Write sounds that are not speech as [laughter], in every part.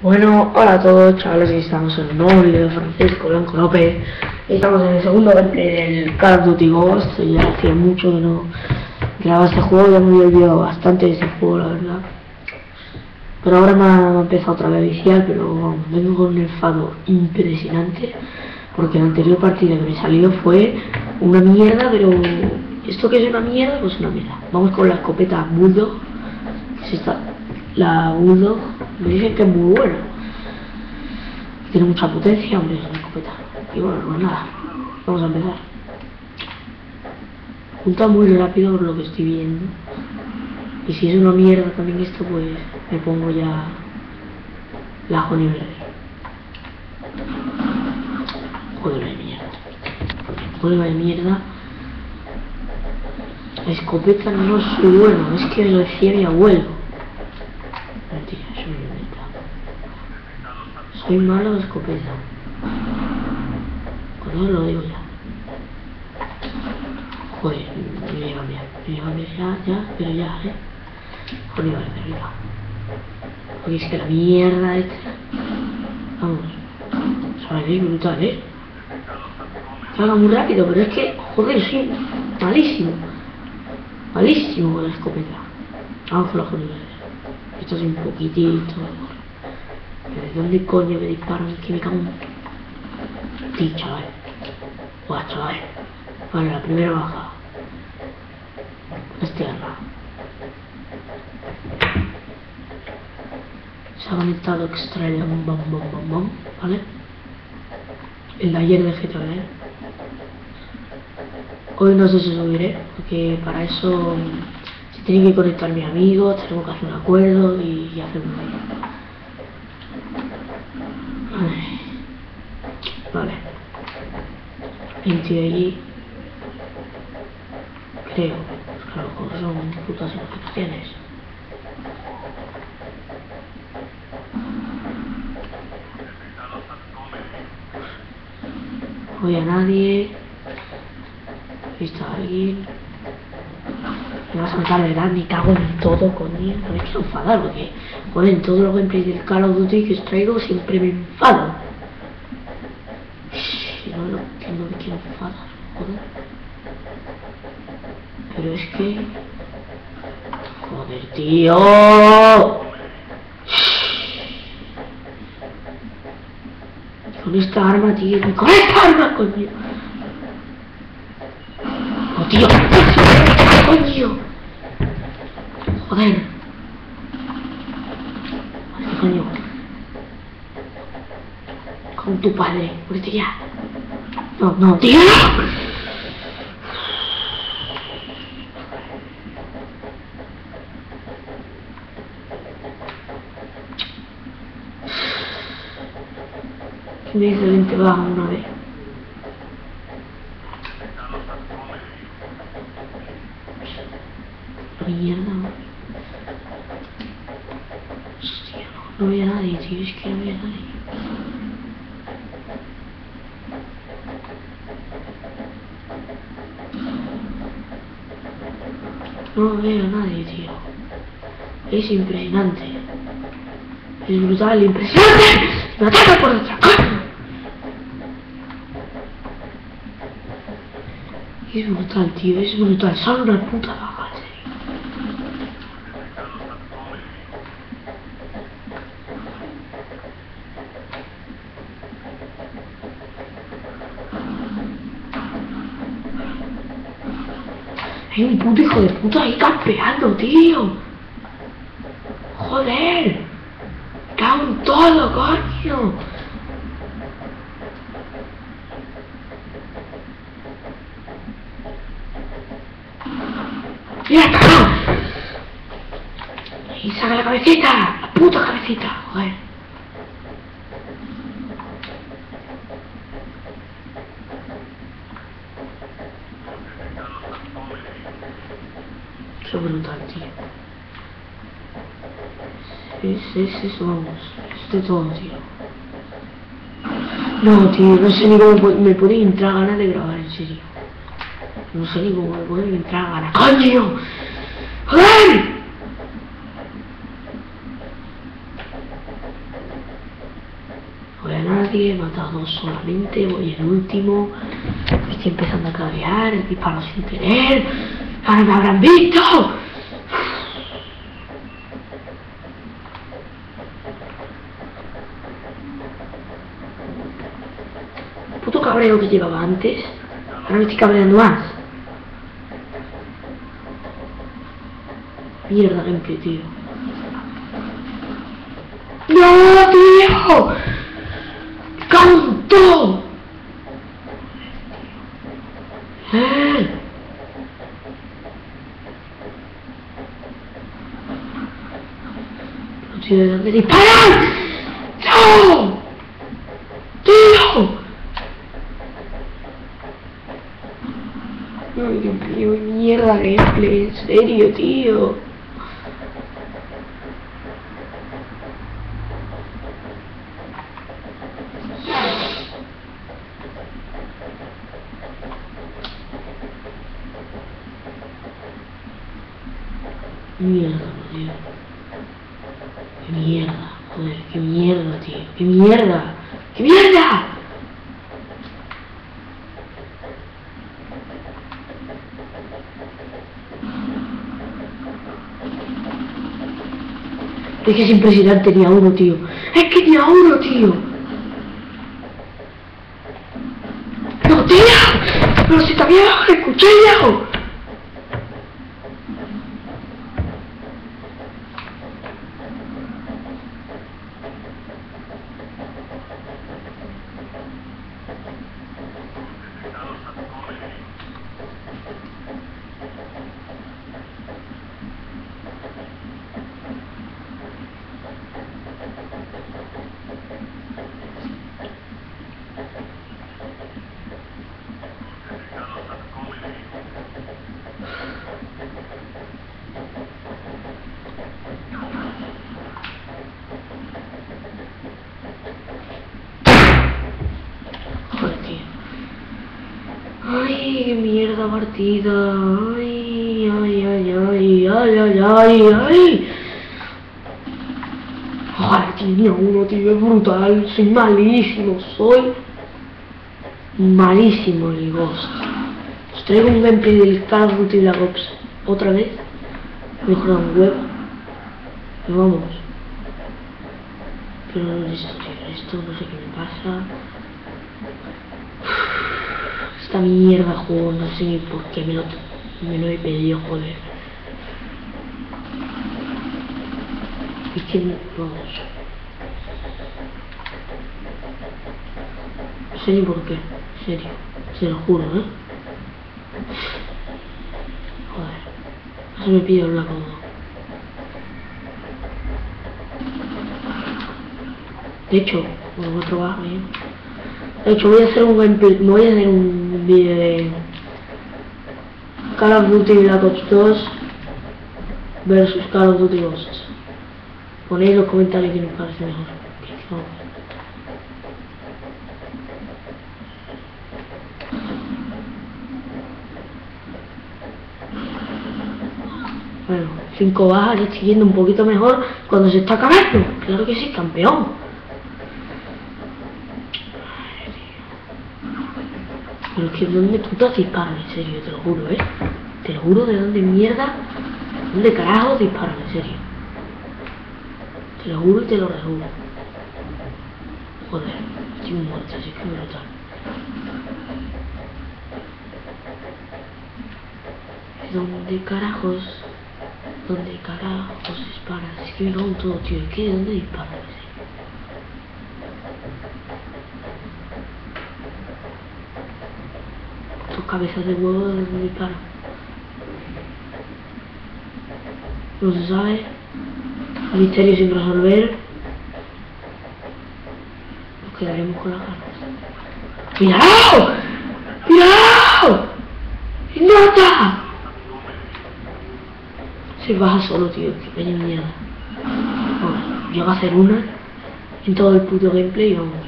Bueno, hola a todos chavales, estamos en un nuevo de Francisco Blanco López. Estamos en el segundo gameplay del Call of Duty Ghost Ya hacía mucho que no grababa este juego, ya me había olvidado bastante de ese juego la verdad. Pero ahora me ha empezado otra vez a viciar, pero vamos, vengo con un enfado impresionante Porque la anterior partida que me salió fue una mierda, pero esto que es una mierda, pues una mierda. Vamos con la escopeta Bulldog. La Bulldog me dicen que es muy buena. Tiene mucha potencia, hombre, es una escopeta. Y bueno, pues nada, vamos a empezar. Junta muy rápido por lo que estoy viendo. Y si es una mierda también esto, pues me pongo ya la nivel. Joder de mierda. Joder de mierda. La escopeta no es bueno, es que lo decía mi abuelo. Soy malo de escopeta. Con lo digo ya. Joder, me llega bien, me llega bien ya, ya, pero ya, eh. Joder, vale, pero ya. Porque es que la mierda esta. Vamos. Sabes, brutal, eh. Salga muy rápido, pero es que, joder, soy malísimo. Malísimo con la escopeta. Vamos con los niveles. Esto es un poquitito mejor. ¿De dónde coño me disparan? Que me cago en... Sí, chaval. Buah, chaval. Vale, la primera baja. Este arma. Se ha conectado extraño bom, bom, bom, bom, ¿vale? El de ayer de GTA, ¿eh? Hoy no sé si subiré, porque para eso se tienen que conectar mis amigos, tenemos que hacer un acuerdo y hacer un vídeo. Vale. Tío allí. Creo. Claro, son putas notificaciones. Voy a nadie. A alguien. Me va a saltar de edad, me cago en todo, coño. No me quiero enfadar porque, bueno, en todos los gameplays del Call of Duty que os traigo siempre me enfado. Pero es que... Joder, tío. Con esta arma, tío. Con esta arma, coño. Oh, tío. Coño. Joder. Coño. Con tu padre. Muérete ya. No, no, tío. Va una vez. Mierda. Hostia, no, no a nadie, tío, es que no a nadie. No veo a nadie, tío. Es impresionante. Es brutal, impresionante. [laughs] Me ataca por detrás. Es brutal, tío, es brutal. Son una puta vaga, Hay un puto hijo de puta ahí campeando, tío. ¡Mira, cabrón! ¡Y saca la cabecita! ¡La puta cabecita! Joder. Qué brutal, tío. Es, es eso, vamos. Es de todo, tío. No, tío, no sé ni cómo me puede entrar ganas de grabar, en serio. No sé ni cómo me pueden entrar a la ¡Coño! ¡Joder! a nadie, he matado solamente, voy el último, estoy empezando a cabrear, disparo sin tener, ahora me habrán visto. Puto cabreo que llevaba antes, ahora me estoy cabreando más. Mierda, gameplay, tío. ¡No, tío! ¡Canto! ¡Eh! No, tío, ¿de dónde disparan? ¡No! ¡Tío! Ay, Dios mío, mierda gameplay, en serio, tío. Mierda, tío. Qué mierda, joder, qué mierda, tío. Qué mierda. ¡Qué mierda! Es que es impresionante, ni a uno, tío. Es que ni a uno, tío. ¡No, tío! ¡Pero si también bajo el cuchillo! Joder, tío. Ay, qué mierda partida. Ay, ay, ay, ay, ay, ay, ay, ay. Joder, tío, ni a uno, tío, es brutal. Soy malísimo, soy malísimo el. Os traigo un gameplay del Call of Duty Black otra vez. Me he jugado un huevo. Vamos. Pero no es esto. Esto no sé qué me pasa. Esta mierda juego, no sé ni por qué me lo, me lo he pedido, joder. Es que no. No sé ni por qué, en serio, se lo juro, ¿eh? Joder, no se me pide hablar como... De hecho, bueno, a probar bien. De hecho, voy a hacer un gameplay, voy a hacer un de Call of Duty Black Ops 2 versus Call of Duty Ghosts. Ponéis los comentarios quién os parece mejor. Bueno, 5 bajas, estoy yendo un poquito mejor cuando se está acabando. Claro que sí, campeón. Pero es que ¿dónde putas disparan? En serio, te lo juro, ¿eh? Te lo juro, ¿de dónde mierda? ¿Dónde carajo disparan? En serio. Te lo juro y te lo rejuro. Joder, estoy muerto, así que brutal. ¿Dónde carajos? ¿Dónde carajos disparan? Es que me en todo, tío. ¿Qué? ¿De dónde disparan? Tus cabezas de huevo de dónde disparan. No se sabe. Misterio sin resolver. Nos quedaremos con las ganas. ¡Cuidado! ¡Cuidado! ¡Nota! Se baja solo, tío. Qué peña mierda. Vamos, llego a hacer una en todo el puto gameplay y vamos.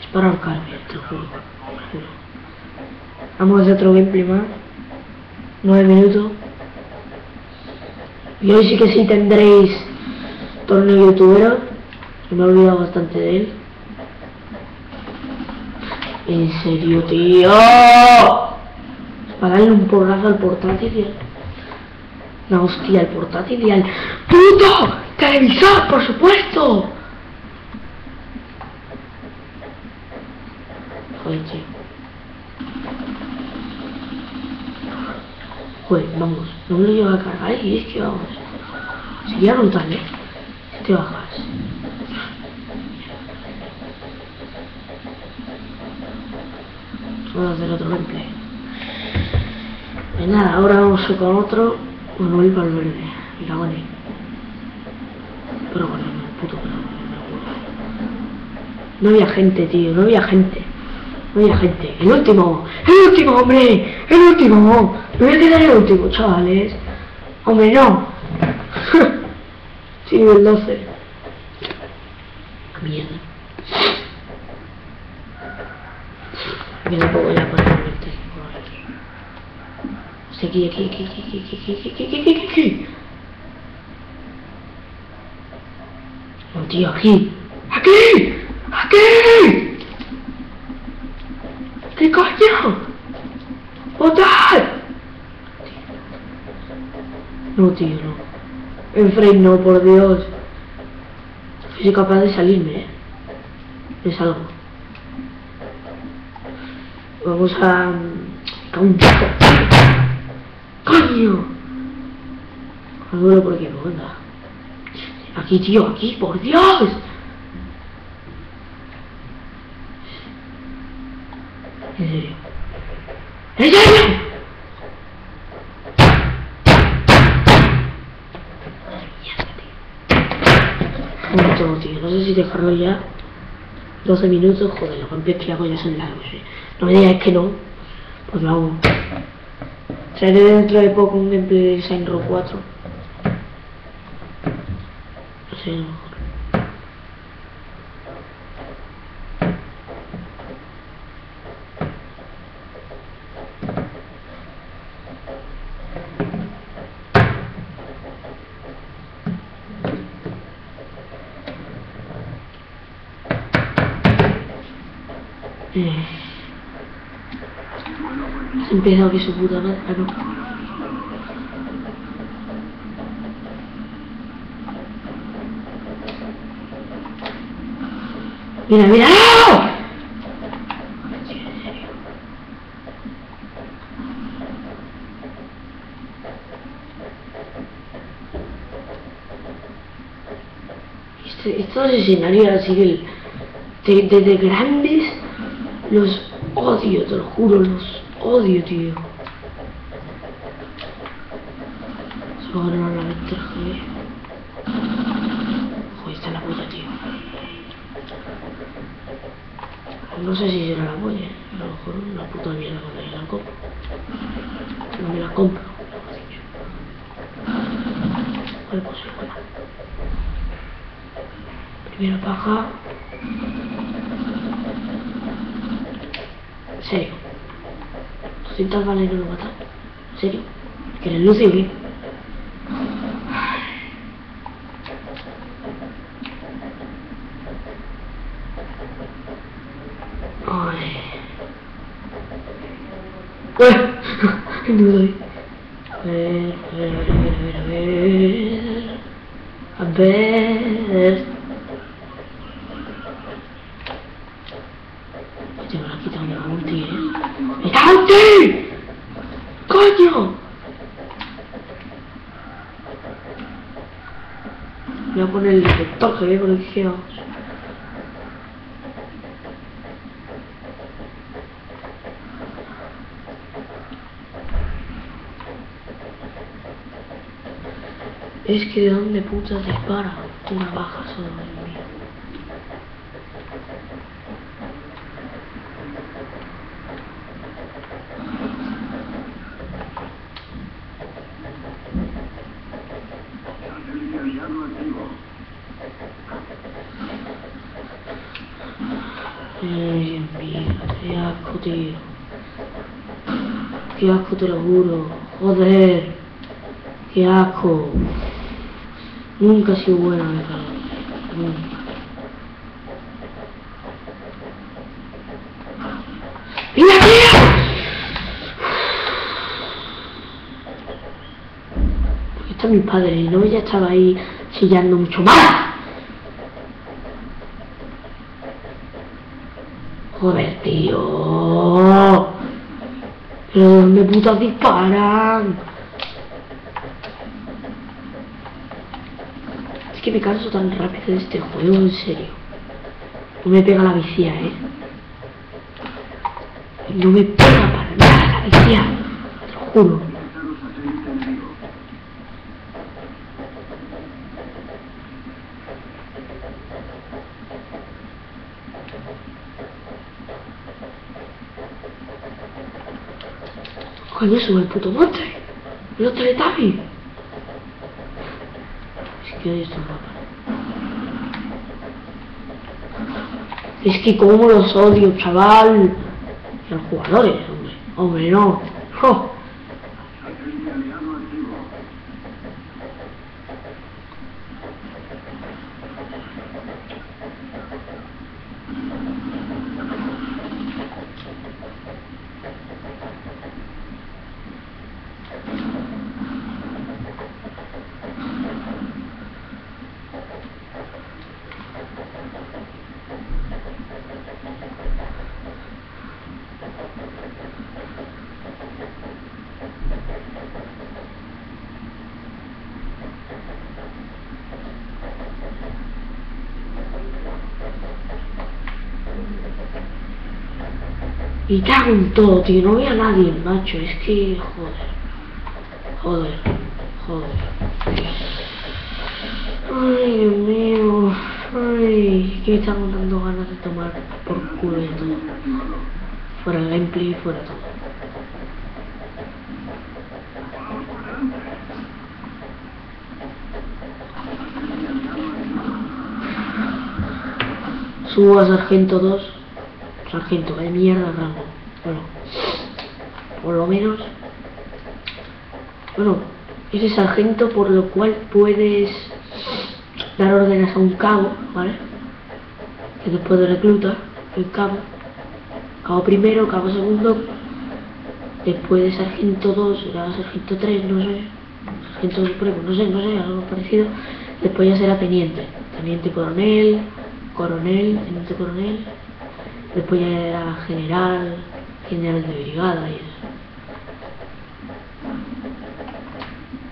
Es para ahorcarme, te juro. Vamos a hacer otro gameplay más. Nueve minutos. Y hoy sí que sí tendréis torneo youtubero. Me he olvidado bastante de él. En serio, tío. Para darle un porrazo al portátil La hostia, el portátil y al... ¡Puto! ¡Televisor, por supuesto! Joder, tío. Joder, vamos. No me lo llevo a cargar y es que vamos. Sería brutal, ¿eh? Te bajas. Vamos a hacer otro gameplay. Pues nada, ahora vamos con otro. Bueno, voy para el verde. Y la vale. Pero bueno, no, puto pero no había gente, tío, no había gente. Había gente. El último, el último, hombre, el último. Me voy a quedar el último, chavales. Hombre, no. sí, el 12. Mierda. Que no puedo ya poner técnico. Aquí, aquí, aquí, aquí, aquí, aquí, aquí, aquí, aquí, aquí, aquí. No, tío. ¡Aquí! ¡Aquí! ¿Qué coño? ¡Botar! No, tío, no. En frame no, por Dios. Soy capaz de salirme, ¿eh? Me salgo. Vamos a... ¡Coño! Adoro porque no anda. Aquí, tío, aquí, por Dios. En serio. ¡En serio! No sé si dejarlo ya. 12 minutos, joder, los gameplays que hago ya son largos, eh. No me digáis que no, pues lo hago. Seré dentro de poco un gameplay de Saint Row 4. No sé, no. Eh, has empezado que su puta madre. Ah, no. Mira, mira. ¡No! Este, estos escenarios así del, de, de, de grandes los odio, te lo juro, los odio, tío. Se va a ganar la ventaja, eh. Joder, está la polla, tío. No sé si será la polla, a lo mejor una puta mierda cuando yo la compro. No me la compro. Vale, pues bueno. Primera paja. ¿En serio? sin tal vale que lo matar. ¿En serio? Que eres Lucy. Ay. Ay. [laughs] Joder, bloqueados. Es que de dónde putas dispara una baja solo. te lo juro. Joder, qué asco. Nunca ha sido bueno de calor. Nunca. ¡Mira, mira! Porque está mi padre y no ya estaba ahí chillando mucho más. Joder, tío. ¿Pero dónde putas disparan? Es que me canso tan rápido de este juego, en serio. No me pega la vicia, eh. No me pega para nada la vicia. Te lo juro. Coño, sube el puto otro de Tavi. Es que hoy está guapa. Es que como los odio, chaval. Los jugadores, hombre. Hombre, no. ¡Jo! Y todo, tío. No veo a nadie, macho. Es que, joder. Joder. Joder. Ay, Dios mío. Ay, que me están dando ganas de tomar por culo y todo. Fuera el gameplay fuera todo. Subo a Sargento 2 sargento, de mierda rango. Bueno, por lo menos, bueno, ese sargento por lo cual puedes dar órdenes a un cabo, ¿vale? Que después de reclutar el cabo, cabo primero, cabo segundo, después de sargento 2, será sargento 3, no sé, sargento supremo, no sé, no sé, algo parecido, después ya será teniente, teniente coronel, coronel, teniente coronel, Después ya era general, general de brigada y eso.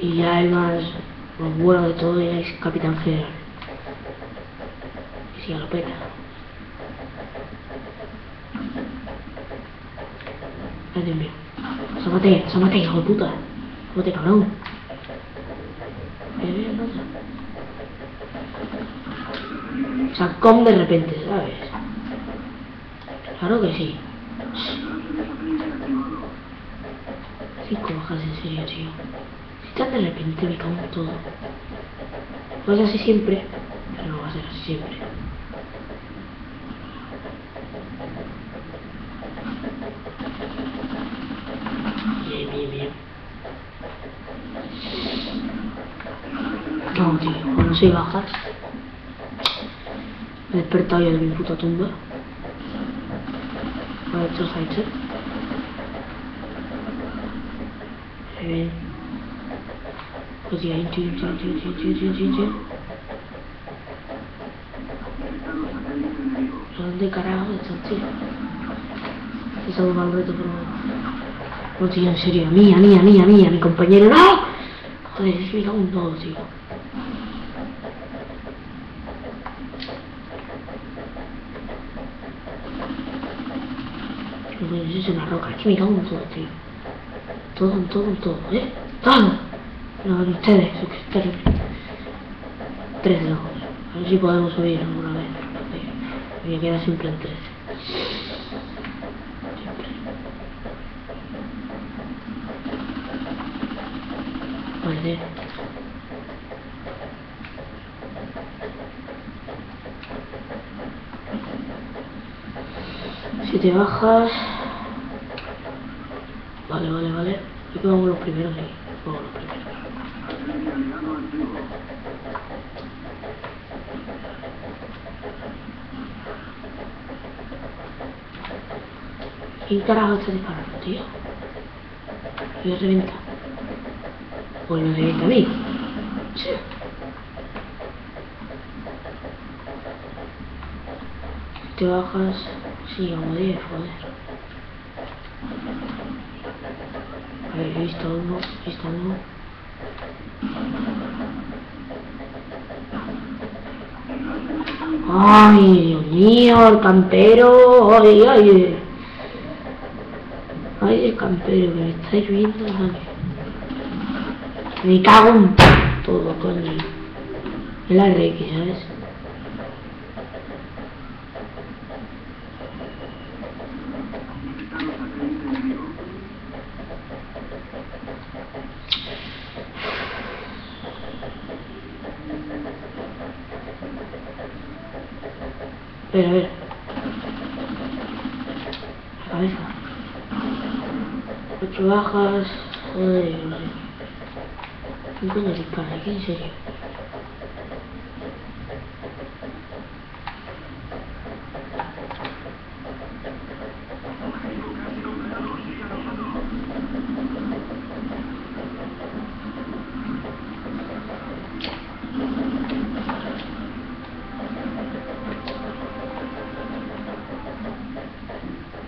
Y ya el más, más bueno de todo ya es capitán general. Y si ya lo peta. Ay, Dios mío. Sómate, sómate, hijo de puta. Sómate, cabrón. Eh, no sé. O sea, com de repente, ¿sabes? Claro que sí. Cinco bajas en serio, tío. Si tan de repente me cago en todo. No es así siempre, pero no va a ser así siempre. Bien, bien, bien. No, tío, cuando soy bajas. Me he despertado ya de mi puta tumba. Otro site. Evet. Hadi yayın tüyüm tüyüm tüyüm tüyüm tüyüm tüyüm tüyüm tüyüm. ¿Dónde carajo están, tío? Malvado por No, tío, en serio. Mía, mía, mía, mía. Mi compañero. ¡No! Joder, es en todo, tío. roca. Aquí miramos todo, tío. Todo, todo, todo, ¿eh? ¡Todo! No, no, ustedes, suscriptores. Tres de ojos. A ver si podemos subir alguna vez. Me queda siempre en tres. Siempre. Vale. Si te bajas... Yo vamos los primeros ahí. Vamos los primeros. ¿Quién carajo está disparando, tío? Voy a reventar. Pues me revienta a mí. Sí. Te bajas, sí, como 10, joder. He visto uno, he visto uno. Ay, Dios mío, el campero, ay, ay. Ay, el campero, que me estáis viendo, ay. Me cago en todo, coño. Es la RX, ¿sabes? A ver, a ver. La cabeza. Ocho bajas. Joder, no sé. ¿Qué coño dispara? ¿Qué en serio?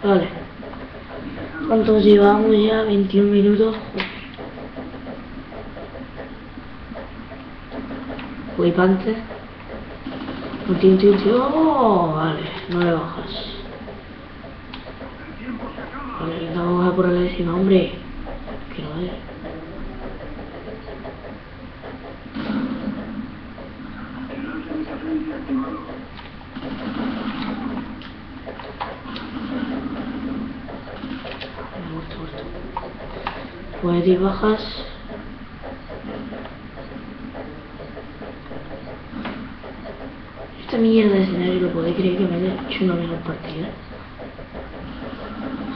Vale. ¿Cuántos llevamos ya? 21 minutos. Antes. Un. Oh, vale, no le bajas. Vale, vamos a por la décima, hombre. Quiero ver. Muerto, muerto. 10 bajas. Esta mierda de escenario lo podéis creer que me haya hecho una mejor partida.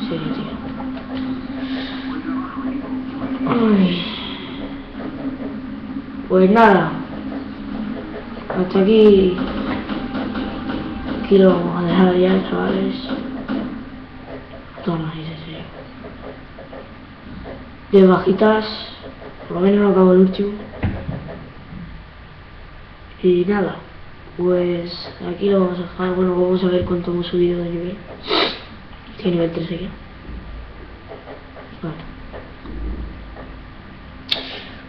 Serio, tío. Ay. Pues nada. Hasta aquí. Aquí lo vamos a dejar ya, chavales. Toma. De bajitas. Por lo menos no acabo el último. Y nada. Pues aquí lo vamos a dejar. Bueno, vamos a ver cuánto hemos subido de nivel. Tiene nivel 13 ya. Vale.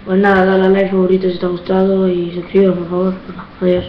Pues nada, dale a like favorito si te ha gustado y suscríbete por favor. Adiós.